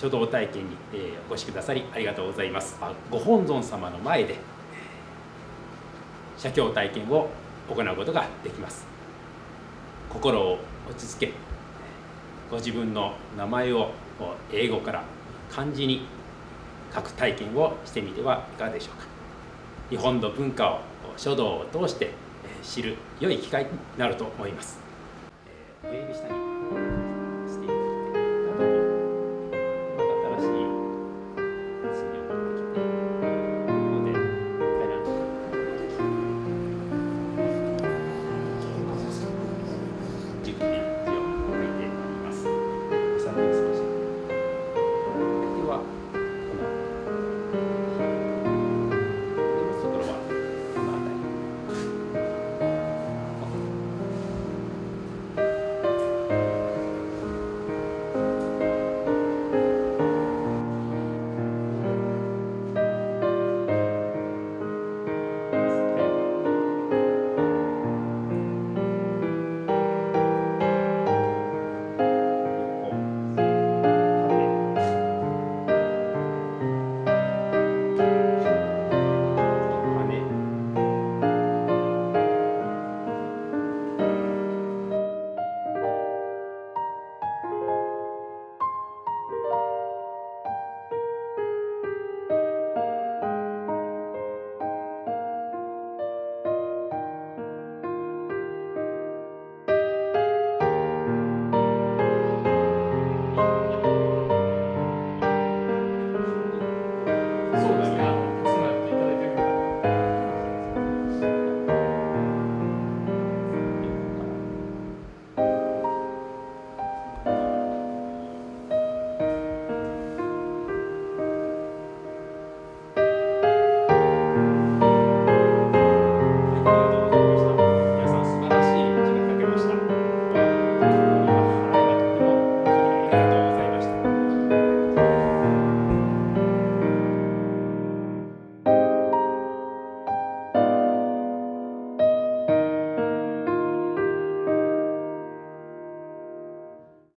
書道体験に、えお越しくださりありがとうございます。ご本尊様の前で写経体験を行うことができます。心を落ち着けご自分の名前を英語から漢字に書く体験をしてみてはいかがでしょうか。日本の文化を書道を通して知る良い機会になると思います。えー、上指下に